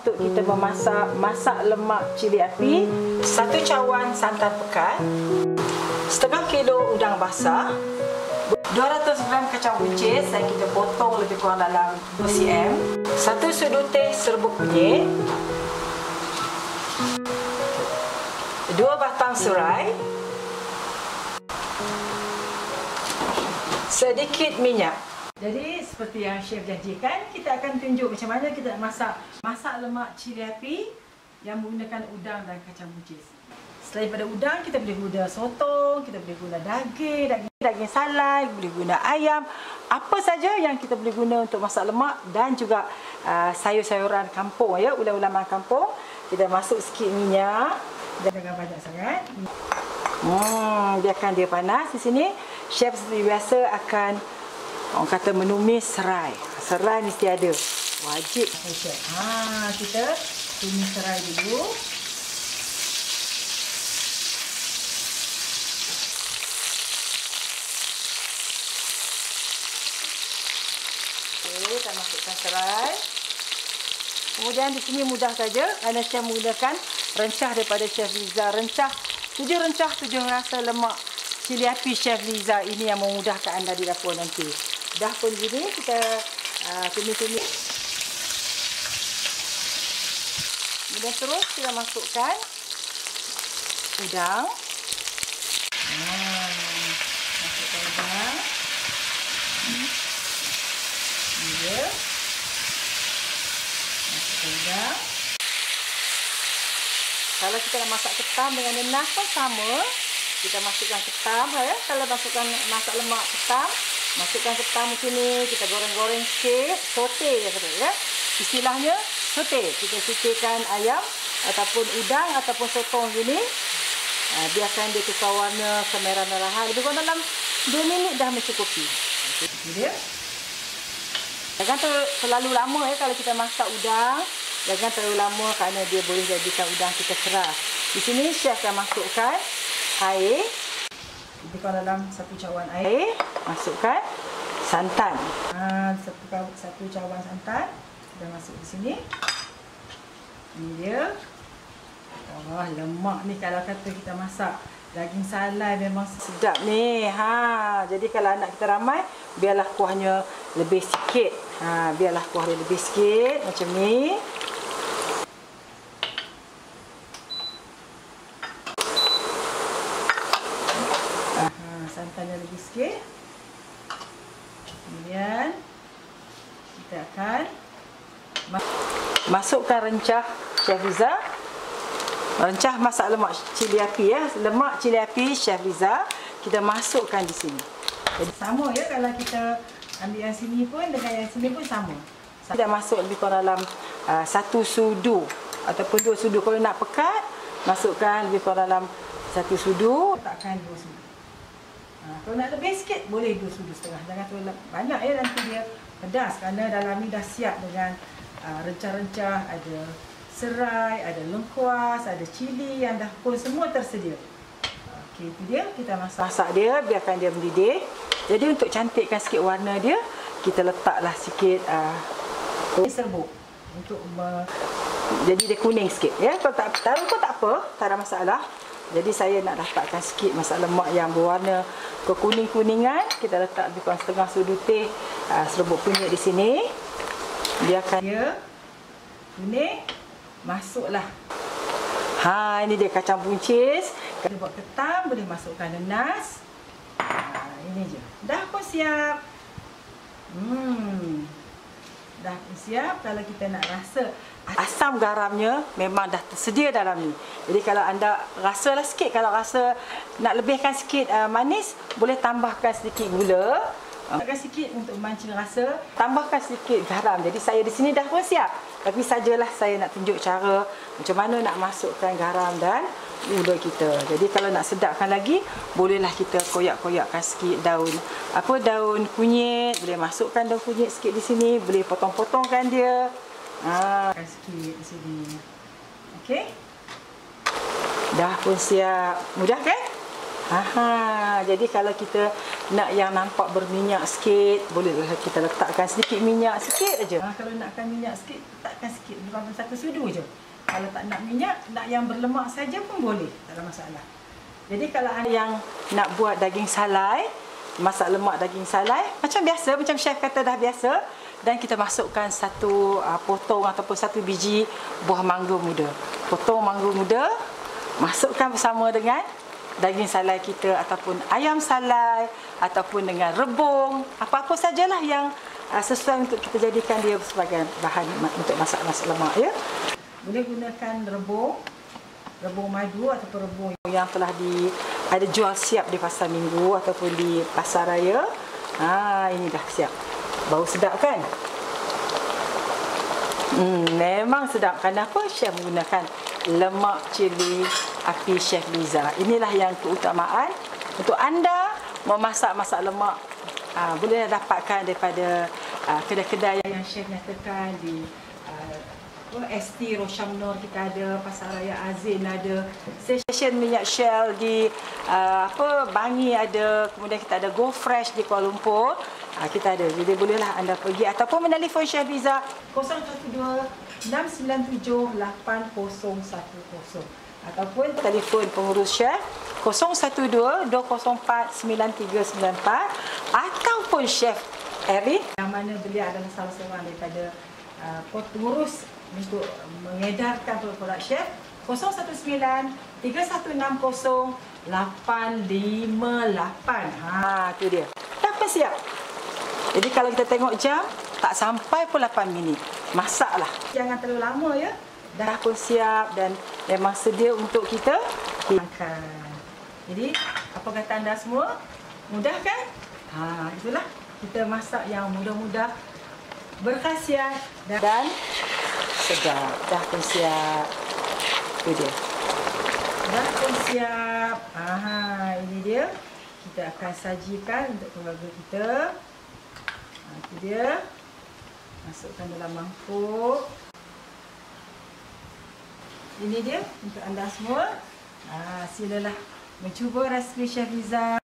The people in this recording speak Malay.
untuk kita memasak masak lemak cili api. Satu cawan santan pekat. Setengah kilo udang basah. 200 gram kacang buncis yang kita potong lebih kurang dalam 2 cm. Satu sudu teh serbuk kunyit. Dua batang serai. Sedikit minyak. Jadi seperti yang chef janjikan, kita akan tunjuk macam mana kita nak masak masak lemak cili api yang menggunakan udang dan kacang buncis. Selain pada udang, kita boleh guna sotong, kita boleh guna daging, daging, daging salai, boleh guna ayam. Apa saja yang kita boleh guna untuk masak lemak dan juga uh, sayur-sayuran kampung ya, ulam-ulaman kampung. Kita masuk sikit minyak, jangan banyak sangat. Hmm, biarkan dia panas di sini. Chef seperti biasa akan Orang kata menumis serai. Serai mesti ada. Wajib. Ha, kita tumis serai dulu. Kita masukkan serai. Kemudian di sini mudah saja kerana chef menggunakan rencah daripada Chef Liza. Rencah, tujuh rencah, tujuh rasa lemak cili api Chef Liza ini yang memudahkan anda di dapur nanti. Dah pun gini kita uh, tumis-tumis. Kemudian terus kita masukkan udang. Hmm, masukkan udang. Hmm. Masukkan udang. Kalau kita nak masak ketam dengan nenas pun sama. Kita masukkan ketam ya. Kalau masukkan masak lemak ketam, Masukkan ketam sini, kita goreng-goreng sikit, sote je kata ya. Istilahnya sote. Kita sotekan ayam ataupun udang ataupun sotong gini. Uh, biarkan dia tukar warna kemerah-merahan. Lebih kurang dalam 2 minit dah mencukupi. Ini dia. Jangan terlalu lama ya kalau kita masak udang. Jangan terlalu lama kerana dia boleh jadikan udang kita keras. Di sini saya akan masukkan air Letakkan dalam satu cawan air. Masukkan santan. Ha, satu, satu cawan santan. Kita masuk di sini. Ini dia. Wah, lemak ni kalau kata kita masak. Daging salai memang sedap ni. Ha, jadi kalau anak kita ramai, biarlah kuahnya lebih sikit. Ha, biarlah kuah dia lebih sikit. Macam ni. Sikit. Kemudian kita akan masukkan rencah Chef Riza. Rencah masak lemak cili api ya. Lemak cili api Chef Riza kita masukkan di sini. Jadi sama ya kalau kita ambil yang sini pun dengan yang sini pun sama. Kita masuk lebih kurang dalam uh, satu sudu ataupun dua sudu. Kalau nak pekat, masukkan lebih kurang dalam satu sudu. Letakkan dua sudu. Ha, kalau nak lebih sikit, boleh dua sudu setengah. Jangan terlalu banyak ya, nanti dia pedas. Kerana dalam ni dah siap dengan uh, rencah-rencah. Ada serai, ada lengkuas, ada cili yang dah pun semua tersedia. Okey, itu dia. Kita masak. Masak dia, biarkan dia mendidih. Jadi untuk cantikkan sikit warna dia, kita letaklah sikit uh, serbuk. Untuk me jadi dia kuning sikit. Ya, kalau tak taruh pun tak apa, tak ada masalah. Jadi saya nak letakkan sikit masak lemak yang berwarna kekuning-kuningan. Kita letak lebih kurang setengah sudu teh uh, serbuk kunyit di sini. Biarkan dia kuning. Masuklah. Ha, ini dia kacang buncis. Kalau buat ketam, boleh masukkan nenas. Ha, ini je. Dah pun siap. Hmm. Dah pun siap. Kalau kita nak rasa asam garamnya memang dah tersedia dalam ni. Jadi kalau anda rasalah sikit kalau rasa nak lebihkan sikit uh, manis, boleh tambahkan sedikit gula. Tambahkan sikit untuk mancing rasa, tambahkan sedikit garam. Jadi saya di sini dah pun siap. Tapi sajalah saya nak tunjuk cara macam mana nak masukkan garam dan gula kita. Jadi kalau nak sedapkan lagi, bolehlah kita koyak-koyakkan sikit daun apa daun kunyit, boleh masukkan daun kunyit sikit di sini, boleh potong-potongkan dia. Ah, sikit di sini. Okey. Dah pun siap. Mudah kan? Aha, jadi kalau kita nak yang nampak berminyak sikit, boleh kita letakkan sedikit minyak sikit aja. Ha, kalau nakkan minyak sikit, letakkan sikit dalam satu sudu je. Kalau tak nak minyak, nak yang berlemak saja pun boleh, tak ada masalah. Jadi kalau ada yang nak buat daging salai, masak lemak daging salai, macam biasa, macam chef kata dah biasa, dan kita masukkan satu uh, potong ataupun satu biji buah mangga muda. Potong mangga muda, masukkan bersama dengan daging salai kita ataupun ayam salai ataupun dengan rebung, apa-apa sajalah yang uh, sesuai untuk kita jadikan dia sebagai bahan untuk masak-masak lemak ya. Boleh gunakan rebung, rebung madu ataupun rebung yang telah di ada jual siap di pasar minggu ataupun di pasar raya. Ha, ini dah siap. Bau sedap kan? Hmm, memang sedap. Kenapa chef menggunakan lemak cili api Chef Liza? Inilah yang keutamaan untuk anda memasak masak lemak. Uh, boleh dapatkan daripada uh, kedai-kedai yang chef nyatakan di ST Rosham Nur kita ada Pasar Raya Azin ada stesen minyak Shell di uh, apa Bangi ada kemudian kita ada Go Fresh di Kuala Lumpur Ha, kita ada. Jadi bolehlah anda pergi ataupun menelpon Chef Biza 012-697-8010 ataupun telefon pengurus Chef 012-204-9394 ataupun Chef Eric yang mana beliau adalah salah seorang daripada uh, pengurus untuk mengedarkan produk Chef 019-3160-858 ha, tu dia Dapat siap jadi kalau kita tengok jam, tak sampai pun 8 minit. Masaklah. Jangan terlalu lama ya. Dah pun siap dan memang sedia untuk kita makan. Jadi, apa kata anda semua? Mudah kan? Ha, itulah. Kita masak yang mudah-mudah, berkhasiat dan sedap. Dah pun siap. Itu dia. Dah pun siap. Aha, ini dia. Kita akan sajikan untuk keluarga kita. Ha, itu dia. Masukkan dalam mangkuk. Ini dia untuk anda semua. Ha, silalah mencuba resipi Chef Liza.